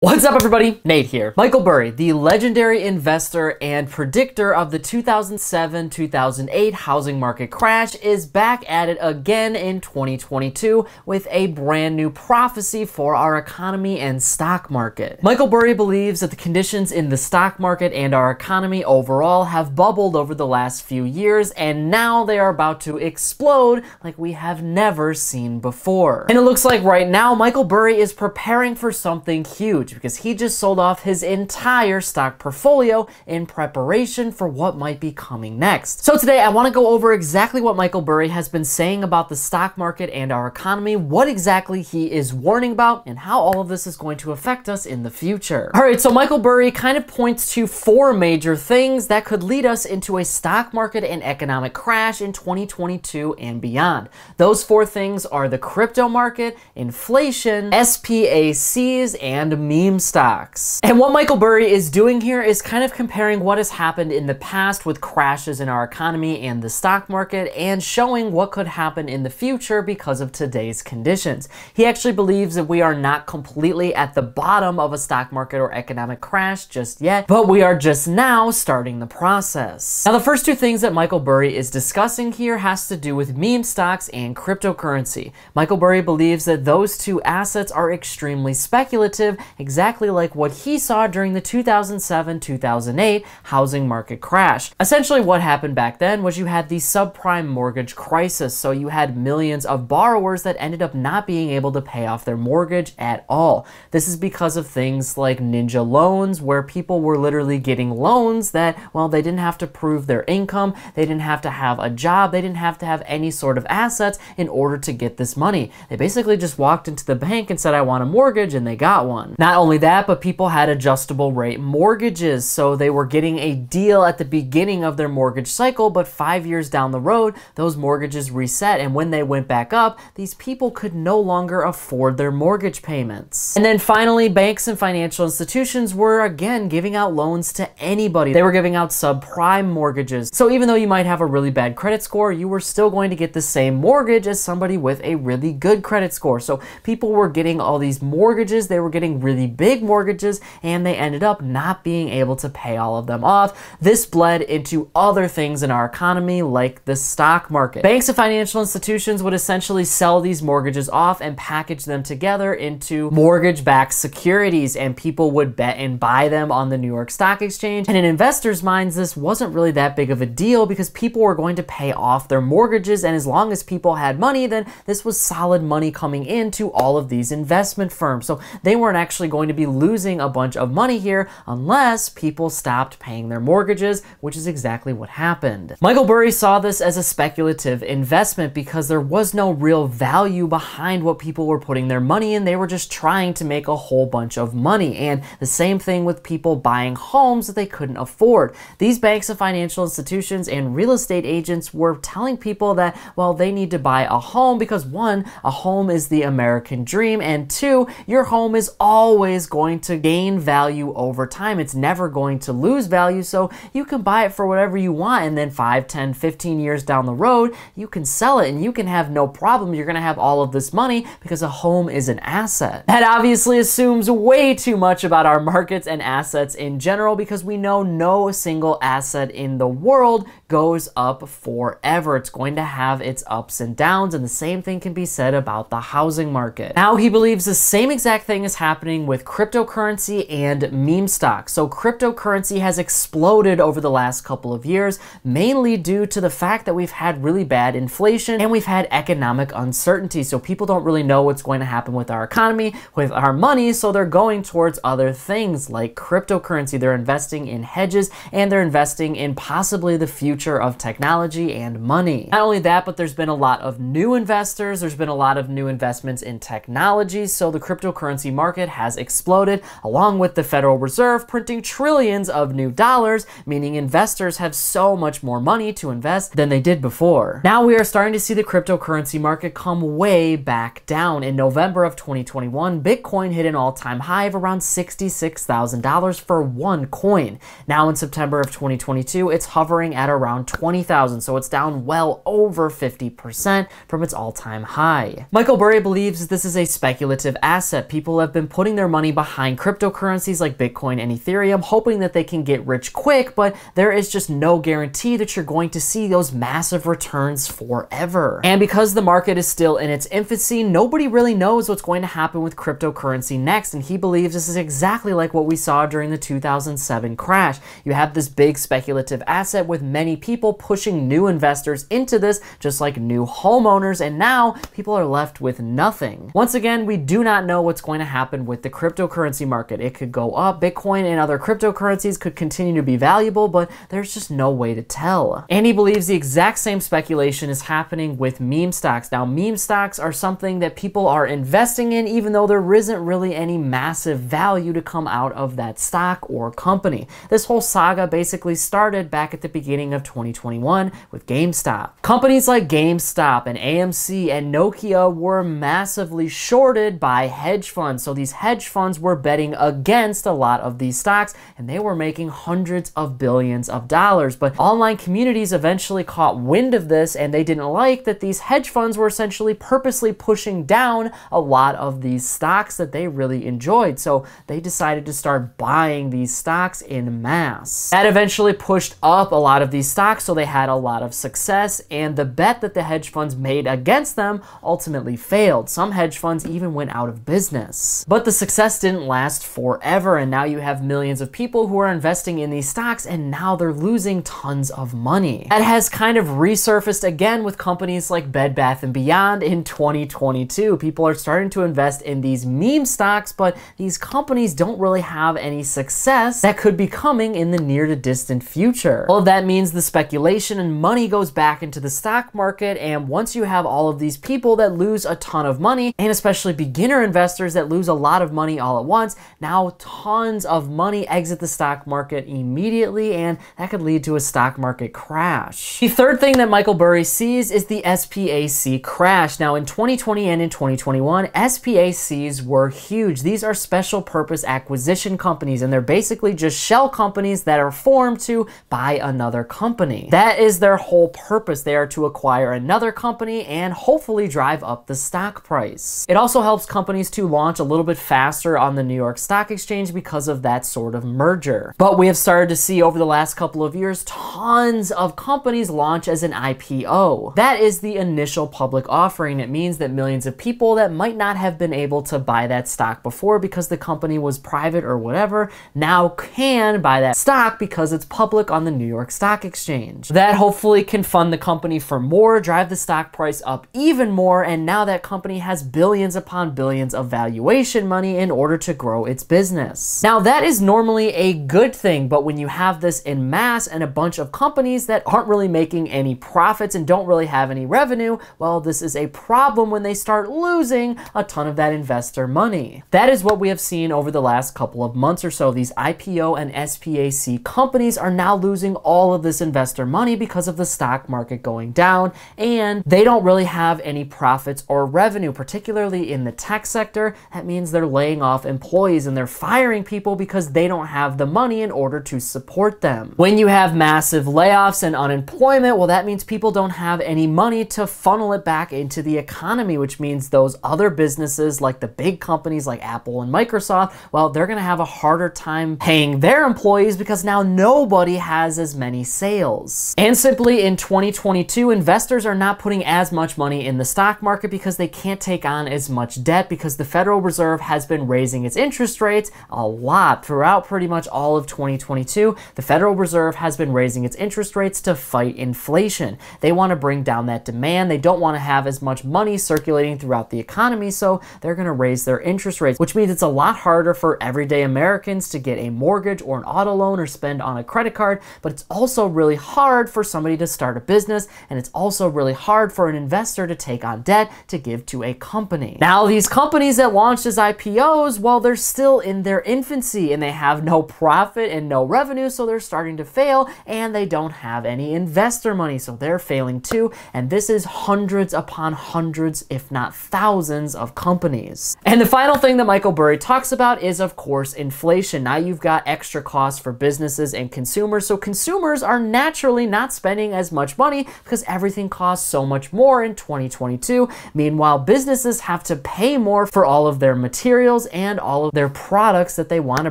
What's up everybody? Nate here. Michael Burry, the legendary investor and predictor of the 2007-2008 housing market crash is back at it again in 2022 with a brand new prophecy for our economy and stock market. Michael Burry believes that the conditions in the stock market and our economy overall have bubbled over the last few years and now they are about to explode like we have never seen before. And it looks like right now Michael Burry is preparing for something huge huge because he just sold off his entire stock portfolio in preparation for what might be coming next. So today I want to go over exactly what Michael Burry has been saying about the stock market and our economy, what exactly he is warning about, and how all of this is going to affect us in the future. All right, so Michael Burry kind of points to four major things that could lead us into a stock market and economic crash in 2022 and beyond. Those four things are the crypto market, inflation, SPACs, and meme stocks. And what Michael Burry is doing here is kind of comparing what has happened in the past with crashes in our economy and the stock market and showing what could happen in the future because of today's conditions. He actually believes that we are not completely at the bottom of a stock market or economic crash just yet, but we are just now starting the process. Now, the first two things that Michael Burry is discussing here has to do with meme stocks and cryptocurrency. Michael Burry believes that those two assets are extremely speculative exactly like what he saw during the 2007-2008 housing market crash. Essentially what happened back then was you had the subprime mortgage crisis, so you had millions of borrowers that ended up not being able to pay off their mortgage at all. This is because of things like ninja loans, where people were literally getting loans that, well, they didn't have to prove their income, they didn't have to have a job, they didn't have to have any sort of assets in order to get this money. They basically just walked into the bank and said, I want a mortgage, and they got one. Not only that, but people had adjustable rate mortgages, so they were getting a deal at the beginning of their mortgage cycle, but five years down the road, those mortgages reset, and when they went back up, these people could no longer afford their mortgage payments. And then finally, banks and financial institutions were again giving out loans to anybody. They were giving out subprime mortgages. So even though you might have a really bad credit score, you were still going to get the same mortgage as somebody with a really good credit score. So people were getting all these mortgages, they were getting really big mortgages and they ended up not being able to pay all of them off. This bled into other things in our economy like the stock market. Banks and financial institutions would essentially sell these mortgages off and package them together into mortgage-backed securities and people would bet and buy them on the New York Stock Exchange. And in investors' minds, this wasn't really that big of a deal because people were going to pay off their mortgages and as long as people had money, then this was solid money coming into all of these investment firms. So they weren't actually actually going to be losing a bunch of money here unless people stopped paying their mortgages, which is exactly what happened. Michael Burry saw this as a speculative investment because there was no real value behind what people were putting their money in. They were just trying to make a whole bunch of money. And the same thing with people buying homes that they couldn't afford. These banks and financial institutions and real estate agents were telling people that, well, they need to buy a home because one, a home is the American dream, and two, your home is all always going to gain value over time. It's never going to lose value. So you can buy it for whatever you want. And then 5, 10, 15 years down the road, you can sell it and you can have no problem. You're going to have all of this money because a home is an asset. That obviously assumes way too much about our markets and assets in general because we know no single asset in the world goes up forever. It's going to have its ups and downs. And the same thing can be said about the housing market. Now he believes the same exact thing is happening with cryptocurrency and meme stocks. So cryptocurrency has exploded over the last couple of years, mainly due to the fact that we've had really bad inflation and we've had economic uncertainty. So people don't really know what's going to happen with our economy, with our money, so they're going towards other things like cryptocurrency. They're investing in hedges and they're investing in possibly the future of technology and money. Not only that, but there's been a lot of new investors, there's been a lot of new investments in technology, so the cryptocurrency market has exploded, along with the Federal Reserve printing trillions of new dollars, meaning investors have so much more money to invest than they did before. Now we are starting to see the cryptocurrency market come way back down. In November of 2021, Bitcoin hit an all-time high of around $66,000 for one coin. Now in September of 2022, it's hovering at around 20,000, so it's down well over 50% from its all-time high. Michael Burry believes this is a speculative asset. People have been putting their their money behind cryptocurrencies like Bitcoin and Ethereum, hoping that they can get rich quick, but there is just no guarantee that you're going to see those massive returns forever. And because the market is still in its infancy, nobody really knows what's going to happen with cryptocurrency next, and he believes this is exactly like what we saw during the 2007 crash. You have this big speculative asset with many people pushing new investors into this, just like new homeowners, and now people are left with nothing. Once again, we do not know what's going to happen with the cryptocurrency market. It could go up, Bitcoin and other cryptocurrencies could continue to be valuable, but there's just no way to tell. And he believes the exact same speculation is happening with meme stocks. Now, meme stocks are something that people are investing in, even though there isn't really any massive value to come out of that stock or company. This whole saga basically started back at the beginning of 2021 with GameStop. Companies like GameStop and AMC and Nokia were massively shorted by hedge funds. So these hedge funds were betting against a lot of these stocks and they were making hundreds of billions of dollars. But online communities eventually caught wind of this and they didn't like that these hedge funds were essentially purposely pushing down a lot of these stocks that they really enjoyed. So they decided to start buying these stocks in mass. That eventually pushed up a lot of these stocks, so they had a lot of success, and the bet that the hedge funds made against them ultimately failed. Some hedge funds even went out of business. But the success didn't last forever, and now you have millions of people who are investing in these stocks, and now they're losing tons of money. That has kind of resurfaced again with companies like Bed Bath & Beyond in 2022. People are starting to invest in these meme stocks, but these companies don't really have any success that could be coming in the near to distant future. Well, that means the speculation and money goes back into the stock market, and once you have all of these people that lose a ton of money, and especially beginner investors that lose a lot of money all at once, now tons of money exit the stock market immediately, and that could lead to a stock market crash. The third thing that Michael Burry sees is the SPAC crash. Now, in 2020 and in 2021, SPACs were huge. These are special purpose acquisition companies, and they're basically just shell companies that are formed to buy another company. That is their whole purpose. They are to acquire another company and hopefully drive up the stock price. It also helps companies to launch a little bit faster on the New York Stock Exchange because of that sort of merger. But we have started to see over the last couple of years tons of companies launch as an IPO. That is the initial public offering. It means that millions of people that might not have been able to buy that stock before because the company was private or whatever now can buy that stock because it's public on the New York Stock Exchange. That hopefully can fund the company for more, drive the stock price up even more, and now that company has billions upon billions of valuation money in order to grow its business. Now, that is normally a good thing, but when you have this in mass and a bunch of companies that aren't really making any profits and don't really have any revenue, well, this is a problem when they start losing a ton of that investor money. That is what we have seen over the last couple of months or so. These IPO and SPAC companies are now losing all of this investor money because of the stock market going down, and they don't really have any profits or revenue, particularly in the tech sector. That means they're laying off employees and they're firing people because they don't have the money in order to support them. When you have massive layoffs and unemployment, well, that means people don't have any money to funnel it back into the economy, which means those other businesses like the big companies like Apple and Microsoft, well, they're going to have a harder time paying their employees because now nobody has as many sales. And simply in 2022, investors are not putting as much money in the stock market because they can't take on as much debt because the Federal Reserve has been raising its interest rates a lot throughout pretty much all of 2022. The Federal Reserve has been raising its interest rates to fight inflation. They want to bring down that demand. They don't want to have as much money circulating throughout the economy, so they're going to raise their interest rates, which means it's a lot harder for everyday Americans to get a mortgage or an auto loan or spend on a credit card, but it's also really hard for somebody to start a business, and it's also really hard for an investor to take on debt to give to a company. Now, these companies that launched as Well, they're still in their infancy and they have no profit and no revenue, so they're starting to fail, and they don't have any investor money, so they're failing too, and this is hundreds upon hundreds, if not thousands, of companies. And the final thing that Michael Burry talks about is, of course, inflation. Now you've got extra costs for businesses and consumers, so consumers are naturally not spending as much money because everything costs so much more in 2022. Meanwhile, businesses have to pay more for all of their materials sales and all of their products that they want to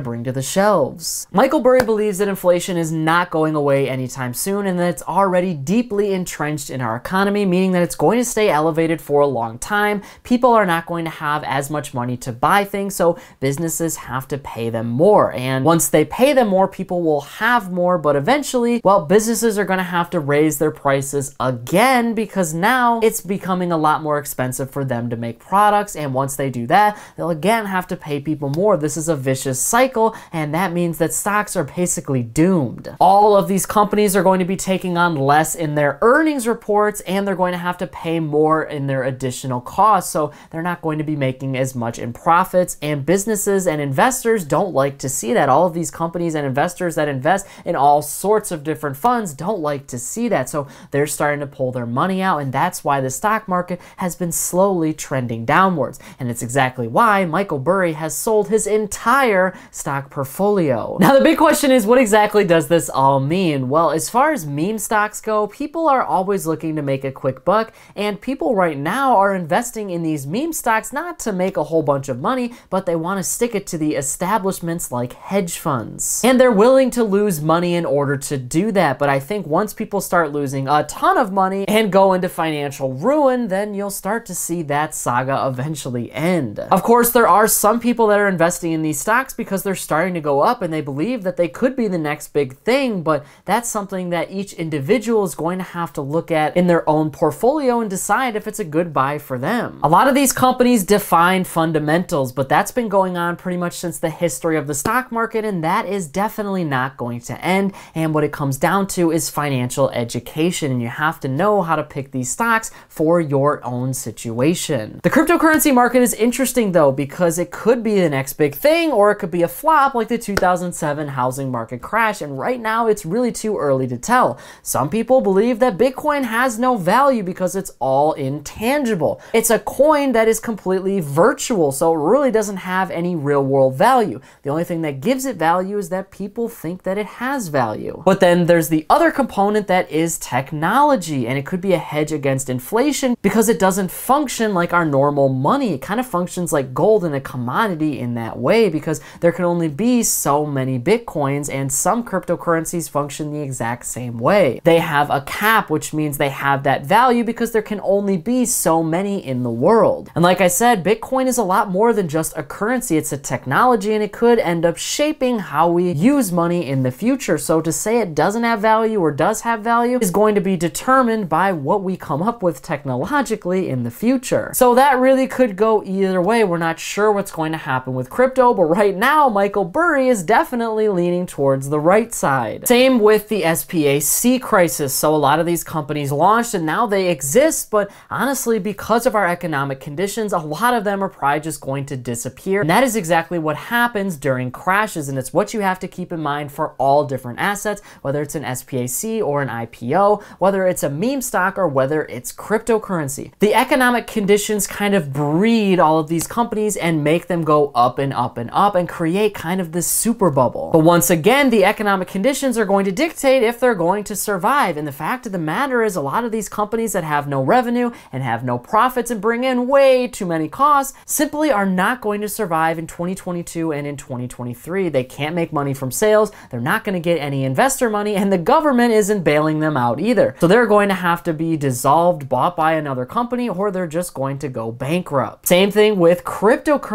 bring to the shelves. Michael Burry believes that inflation is not going away anytime soon and that it's already deeply entrenched in our economy, meaning that it's going to stay elevated for a long time. People are not going to have as much money to buy things, so businesses have to pay them more. And once they pay them more, people will have more, but eventually, well, businesses are going to have to raise their prices again because now it's becoming a lot more expensive for them to make products. And once they do that, they'll again have to pay people more. This is a vicious cycle, and that means that stocks are basically doomed. All of these companies are going to be taking on less in their earnings reports, and they're going to have to pay more in their additional costs. So they're not going to be making as much in profits, and businesses and investors don't like to see that. All of these companies and investors that invest in all sorts of different funds don't like to see that. So they're starting to pull their money out, and that's why the stock market has been slowly trending downwards. And it's exactly why Michael Burry has sold his entire stock portfolio. Now, the big question is what exactly does this all mean? Well, as far as meme stocks go, people are always looking to make a quick buck, and people right now are investing in these meme stocks not to make a whole bunch of money, but they want to stick it to the establishments like hedge funds. And they're willing to lose money in order to do that, but I think once people start losing a ton of money and go into financial ruin, then you'll start to see that saga eventually end. Of course, there are some people that are investing in these stocks because they're starting to go up and they believe that they could be the next big thing, but that's something that each individual is going to have to look at in their own portfolio and decide if it's a good buy for them. A lot of these companies define fundamentals, but that's been going on pretty much since the history of the stock market, and that is definitely not going to end. And what it comes down to is financial education, and you have to know how to pick these stocks for your own situation. The cryptocurrency market is interesting though, because it could be the next big thing, or it could be a flop like the 2007 housing market crash, and right now it's really too early to tell. Some people believe that Bitcoin has no value because it's all intangible. It's a coin that is completely virtual, so it really doesn't have any real world value. The only thing that gives it value is that people think that it has value. But then there's the other component that is technology, and it could be a hedge against inflation because it doesn't function like our normal money. It kind of functions like gold and a commodity in that way because there can only be so many bitcoins, and some cryptocurrencies function the exact same way. They have a cap, which means they have that value because there can only be so many in the world. And like I said, Bitcoin is a lot more than just a currency, it's a technology and it could end up shaping how we use money in the future. So to say it doesn't have value or does have value is going to be determined by what we come up with technologically in the future. So that really could go either way. We're not sure what's going to happen with crypto, but right now, Michael Burry is definitely leaning towards the right side. Same with the SPAC crisis. So a lot of these companies launched and now they exist, but honestly, because of our economic conditions, a lot of them are probably just going to disappear. And that is exactly what happens during crashes, and it's what you have to keep in mind for all different assets, whether it's an SPAC or an IPO, whether it's a meme stock or whether it's cryptocurrency. The economic conditions kind of breed all of these companies and make them go up and up and up and create kind of this super bubble. But once again, the economic conditions are going to dictate if they're going to survive. And the fact of the matter is a lot of these companies that have no revenue and have no profits and bring in way too many costs simply are not going to survive in 2022 and in 2023. They can't make money from sales. They're not going to get any investor money and the government isn't bailing them out either. So they're going to have to be dissolved, bought by another company, or they're just going to go bankrupt. Same thing with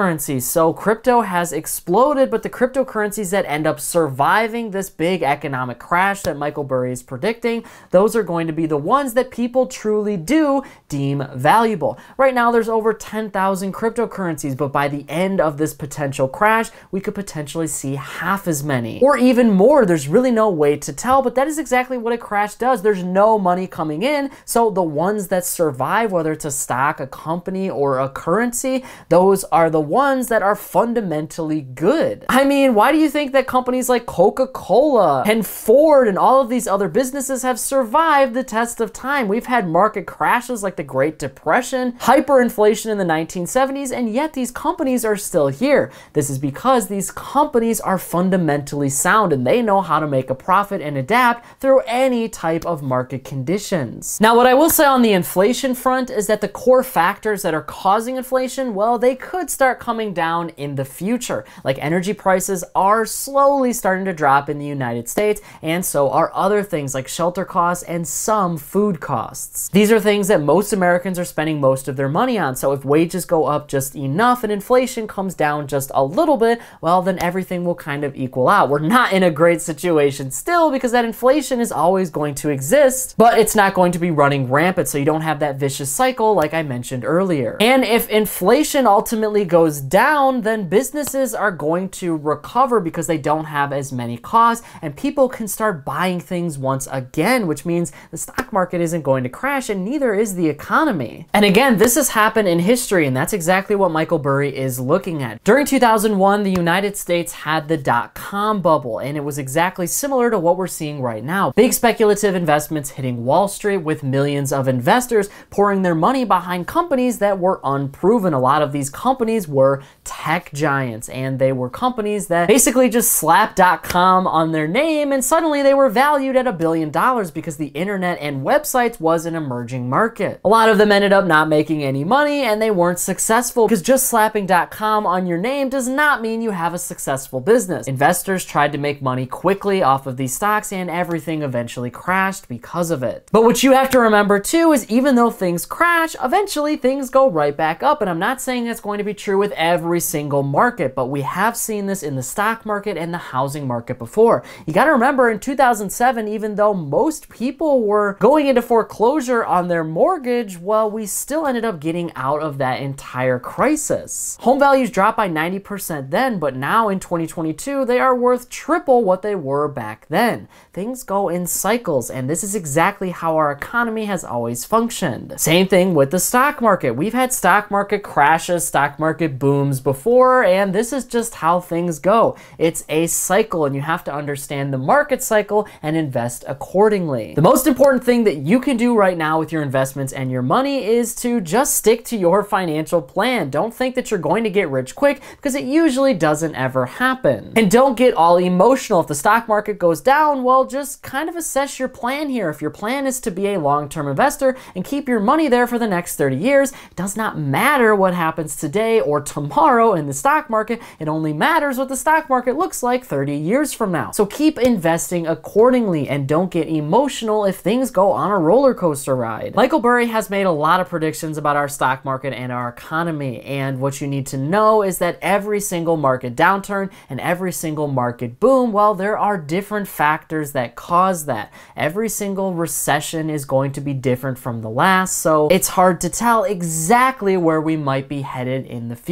cryptocurrencies. So crypto has exploded, but the cryptocurrencies that end up surviving this big economic crash that Michael Burry is predicting, those are going to be the ones that people truly do deem valuable. Right now, there's over 10,000 cryptocurrencies, but by the end of this potential crash, we could potentially see half as many or even more. There's really no way to tell, but that is exactly what a crash does. There's no money coming in. So the ones that survive, whether it's a stock, a company, or a currency, those are the ones that are fundamentally good. I mean, why do you think that companies like Coca Cola and Ford and all of these other businesses have survived the test of time? We've had market crashes like the Great Depression, hyperinflation in the 1970s, and yet these companies are still here. This is because these companies are fundamentally sound and they know how to make a profit and adapt through any type of market conditions. Now, what I will say on the inflation front is that the core factors that are causing inflation, well, they could start coming down in the future. Like energy prices are slowly starting to drop in the United States, and so are other things like shelter costs and some food costs. These are things that most Americans are spending most of their money on. So if wages go up just enough and inflation comes down just a little bit, well, then everything will kind of equal out. We're not in a great situation still because that inflation is always going to exist, but it's not going to be running rampant. So you don't have that vicious cycle like I mentioned earlier. And if inflation ultimately goes down, then businesses are going to recover because they don't have as many costs and people can start buying things once again, which means the stock market isn't going to crash and neither is the economy. And again, this has happened in history and that's exactly what Michael Burry is looking at. During 2001, the United States had the dot-com bubble and it was exactly similar to what we're seeing right now. Big speculative investments hitting Wall Street with millions of investors pouring their money behind companies that were unproven. A lot of these companies were tech giants and they were companies that basically just slapped .com on their name and suddenly they were valued at a billion dollars because the internet and websites was an emerging market. A lot of them ended up not making any money and they weren't successful because just slapping .com on your name does not mean you have a successful business. Investors tried to make money quickly off of these stocks and everything eventually crashed because of it. But what you have to remember too is even though things crash, eventually things go right back up. And I'm not saying that's going to be true with every single market, but we have seen this in the stock market and the housing market before. You got to remember in 2007, even though most people were going into foreclosure on their mortgage, well, we still ended up getting out of that entire crisis. Home values dropped by 90% then, but now in 2022, they are worth triple what they were back then. Things go in cycles, and this is exactly how our economy has always functioned. Same thing with the stock market. We've had stock market crashes, stock market booms before, and this is just how things go. It's a cycle, and you have to understand the market cycle and invest accordingly. The most important thing that you can do right now with your investments and your money is to just stick to your financial plan. Don't think that you're going to get rich quick because it usually doesn't ever happen. And don't get all emotional. If the stock market goes down, well, just kind of assess your plan here. If your plan is to be a long-term investor and keep your money there for the next 30 years, it does not matter what happens today or tomorrow in the stock market. It only matters what the stock market looks like 30 years from now. So keep investing accordingly and don't get emotional if things go on a roller coaster ride. Michael Burry has made a lot of predictions about our stock market and our economy. And what you need to know is that every single market downturn and every single market boom, well, there are different factors that cause that. Every single recession is going to be different from the last, so it's hard to tell exactly where we might be headed in the future.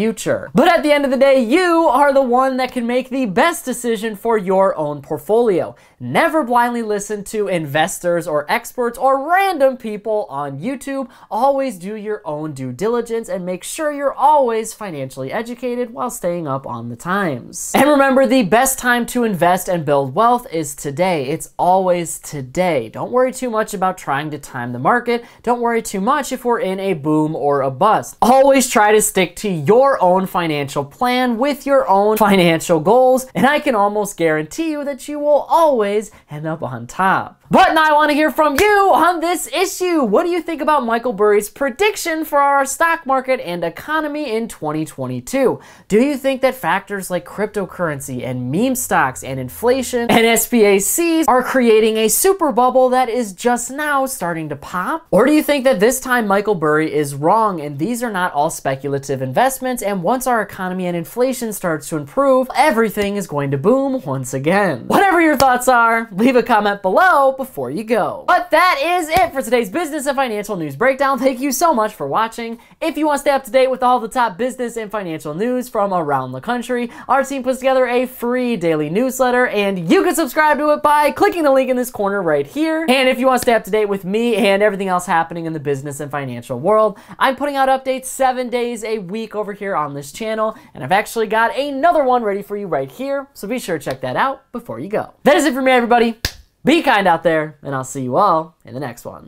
But at the end of the day, you are the one that can make the best decision for your own portfolio. Never blindly listen to investors or experts or random people on YouTube. Always do your own due diligence and make sure you're always financially educated while staying up on the times. And remember, the best time to invest and build wealth is today. It's always today. Don't worry too much about trying to time the market. Don't worry too much if we're in a boom or a bust. Always try to stick to your own financial plan with your own financial goals, and I can almost guarantee you that you will always end up on top. But now I want to hear from you on this issue. What do you think about Michael Burry's prediction for our stock market and economy in 2022? Do you think that factors like cryptocurrency and meme stocks and inflation and SPACs are creating a super bubble that is just now starting to pop? Or do you think that this time Michael Burry is wrong and these are not all speculative investments and once our economy and inflation starts to improve, everything is going to boom once again? Whatever your thoughts are, leave a comment below before you go. But that is it for today's business and financial news breakdown. Thank you so much for watching. If you want to stay up to date with all the top business and financial news from around the country, our team puts together a free daily newsletter and you can subscribe to it by clicking the link in this corner right here. And if you want to stay up to date with me and everything else happening in the business and financial world, I'm putting out updates seven days a week over here on this channel. And I've actually got another one ready for you right here. So be sure to check that out before you go. That is it for me, everybody. Be kind out there, and I'll see you all in the next one.